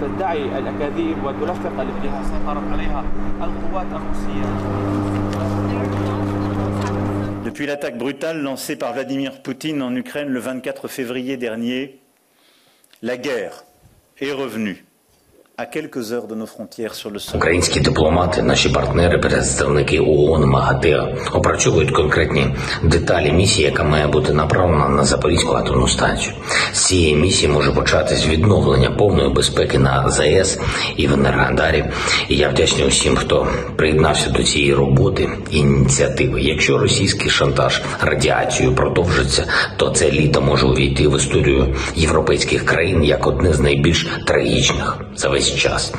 تدعي الأكاذيب وتلفق الاتجاه سيطرت عليها القوات الروسية Depuis l'attaque brutale lancée par Vladimir Poutine en Ukraine le 24 février dernier, la guerre est revenue Українські дипломати, наші партнери, представники ООН, МАГАТЕ опрацьовують конкретні деталі місії, яка має бути направлена на Запорізьку атомну станцію. З цієї місії може початись відновлення повної безпеки на ЗАЕС і в Енергодарі. І я вдячний усім, хто приєднався до цієї роботи і ініціативи. Якщо російський шантаж радіацією продовжиться, то це літо може увійти в історію європейських країн як одне з найбільш трагічних за весь час.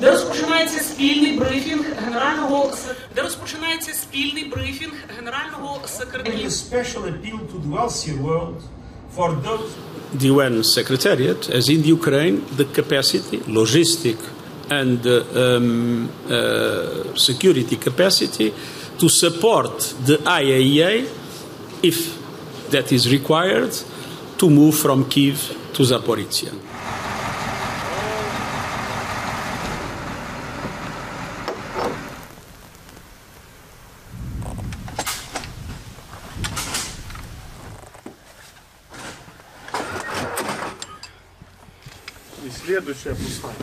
де розпочинається спільний брифінг генерального се- де розпочинається спільний брифінг генерального секретаря. a special appeal to the wealthy world for those the UN Secretariat has in Ukraine the capacity, logistic and uh, um, uh, security capacity to support the IAEA if that is required to move from Kiev to Zaporizhia. И следующая пустая.